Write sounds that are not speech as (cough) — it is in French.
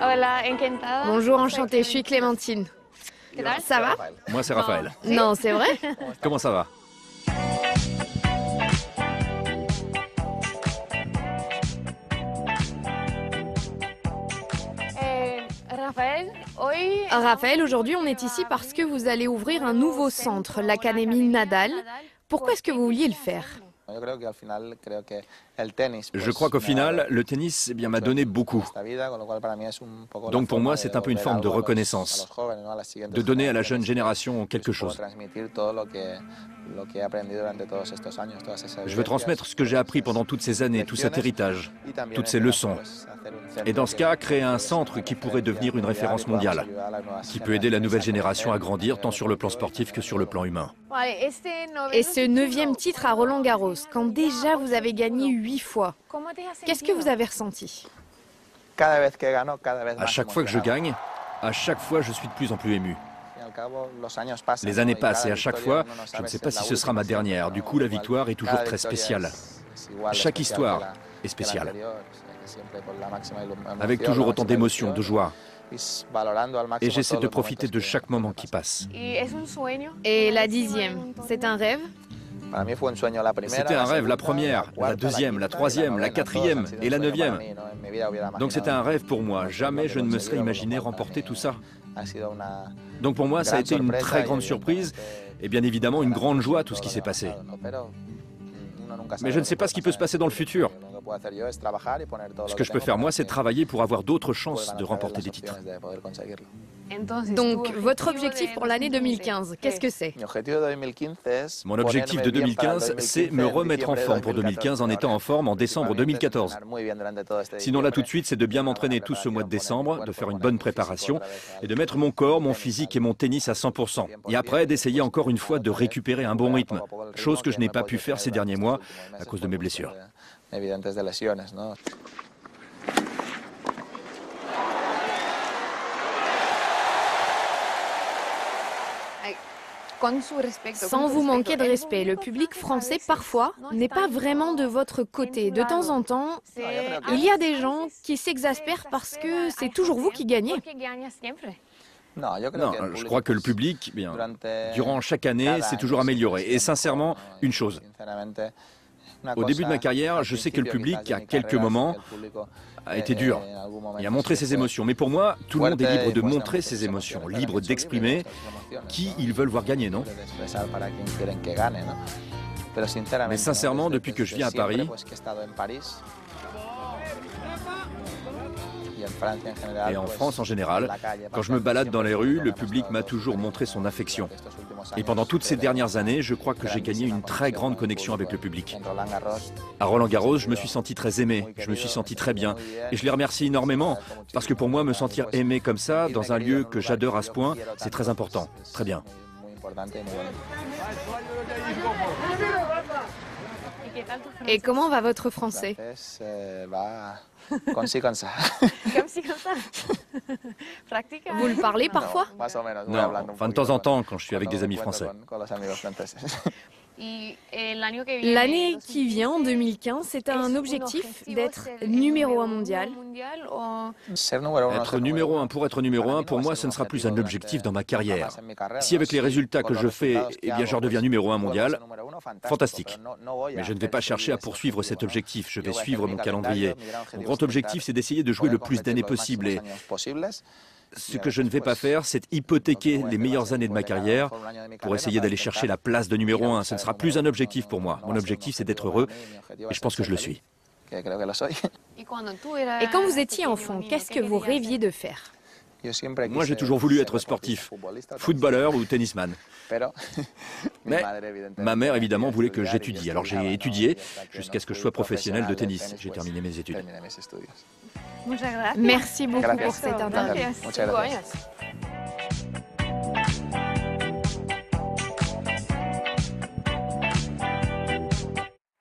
Hola, encantada. Bonjour, enchantée, je suis Clémentine. Ça va? Moi, c'est Raphaël. (laughs) Non, c'est vrai? Comment ça va? Eh, hoy... Raphaël, aujourd'hui on est ici parce que vous allez ouvrir un nouveau centre, l'Académie Nadal. Pourquoi est-ce que vous vouliez le faire? Je crois qu'au final, le tennis eh bien, m'a donné beaucoup. Donc pour moi, c'est un peu une forme de reconnaissance, de donner à la jeune génération quelque chose. Je veux transmettre ce que j'ai appris pendant toutes ces années, tout cet héritage, toutes ces leçons. Et dans ce cas, créer un centre qui pourrait devenir une référence mondiale, qui peut aider la nouvelle génération à grandir tant sur le plan sportif que sur le plan humain. Et ce neuvième titre à Roland Garros, quand déjà vous avez gagné huit fois, qu'est-ce que vous avez ressenti? À chaque fois que je gagne, à chaque fois, je suis de plus en plus ému. Les années passent et à chaque fois, je ne sais pas si ce sera ma dernière. Du coup, la victoire est toujours très spéciale. Chaque histoire est spéciale. Avec toujours autant d'émotions, de joie. Et j'essaie de profiter de chaque moment qui passe. Et la dixième, c'est un rêve? C'était un rêve, la première, la deuxième, la troisième, la quatrième et la neuvième. Donc c'était un rêve pour moi. Jamais je ne me serais imaginé remporter tout ça. Donc pour moi, ça a été une très grande surprise et bien évidemment une grande joie tout ce qui s'est passé. Mais je ne sais pas ce qui peut se passer dans le futur. Ce que je peux faire moi, c'est travailler pour avoir d'autres chances de remporter des titres. Donc, votre objectif pour l'année 2015, qu'est-ce que c'est? Mon objectif de 2015, c'est me remettre en forme pour 2015 en étant en forme en décembre 2014. Sinon là tout de suite, c'est de bien m'entraîner tout ce mois de décembre, de faire une bonne préparation et de mettre mon corps, mon physique et mon tennis à 100%. Et après, d'essayer encore une fois de récupérer un bon rythme, chose que je n'ai pas pu faire ces derniers mois à cause de mes blessures. Sans vous manquer de respect, le public français parfois n'est pas vraiment de votre côté. De temps en temps, il y a des gens qui s'exaspèrent parce que c'est toujours vous qui gagnez. Non, je crois que le public, bien, durant chaque année, s'est toujours amélioré. Et sincèrement, une chose. Au début de ma carrière, je sais que le public, à quelques moments, a été dur et a montré ses émotions. Mais pour moi, tout le monde est libre de montrer ses émotions, libre d'exprimer qui ils veulent voir gagner, non Mais sincèrement, depuis que je viens à Paris, et en France en général, quand je me balade dans les rues, le public m'a toujours montré son affection. Et pendant toutes ces dernières années, je crois que j'ai gagné une très grande connexion avec le public. À Roland Garros, je me suis senti très aimé, je me suis senti très bien. Et je les remercie énormément, parce que pour moi, me sentir aimé comme ça, dans un lieu que j'adore à ce point, c'est très important. Très bien. Et comment va votre français (laughs) Comme si, comme ça. Vous le parlez parfois Non, enfin de temps en temps quand je suis avec des amis français. (laughs) L'année qui vient, en 2015, c'est un objectif d'être numéro un mondial Être numéro un pour être numéro un, pour moi, ce ne sera plus un objectif dans ma carrière. Si avec les résultats que je fais, eh bien, je redeviens numéro un mondial, fantastique. Mais je ne vais pas chercher à poursuivre cet objectif. Je vais suivre mon calendrier. Mon grand objectif, c'est d'essayer de jouer le plus d'années possible. Et ce que je ne vais pas faire, c'est hypothéquer les meilleures années de ma carrière pour essayer d'aller chercher la place de numéro un. Ce ne sera plus un objectif pour moi. Mon objectif, c'est d'être heureux et je pense que je le suis. Et quand vous étiez enfant, qu'est-ce que vous rêviez de faire? Moi, j'ai toujours voulu être sportif, footballeur ou tennisman. (laughs) Mais ma mère, évidemment, voulait que j'étudie. Alors j'ai étudié jusqu'à ce que je sois professionnel de tennis. J'ai terminé mes études. Merci beaucoup pour cette interview.